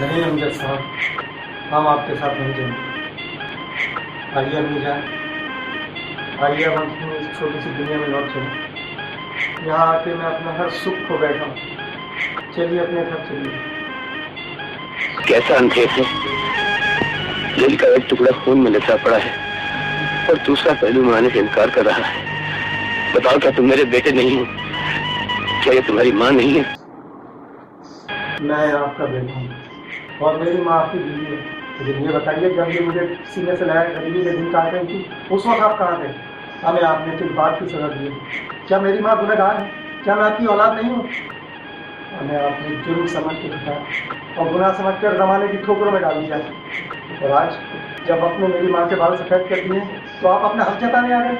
नहीं अमजद साहब हम आपके साथ नहीं जाएँगे आइए अम्मी जान आइए अब हम इस छोटी सी दुनिया में लौट चले। यहाँ आके मैं अपना हर सुख खो बैठा हूँ। चलिए अपने घर चलिए। कैसा अंधेर है? दिल का एक टुकड़ा खून में लिपटा पड़ा है और दूसरा पहलू माने से इनकार कर रहा है। बताओ क्या तुम मेरे बेटे नहीं हो? क्या ये तुम्हारी माँ नहीं है? मैं आपका बेटा हूँ। और मेरी माँ आपकी बीवी है। लेकिन ये बताइए, जब ये मुझे सीने से लगा गरीबी के दिन काट रही थी? उस वक्त आप कहाँ थे? हमें आपने किस बात की सजा दी क्या मेरी माँ गुनहगार है? क्या मैं आपकी औलाद नहीं हूँ? हमें आपने जुर्म समझ के दिखाया और गुनाह समझ कर जमाने की ठोकरों में डाल दिया। और आज, जब अपने मेरी माँ के बाल सफ़ेद कर दिए तो आप अपना हक जताने आ गए।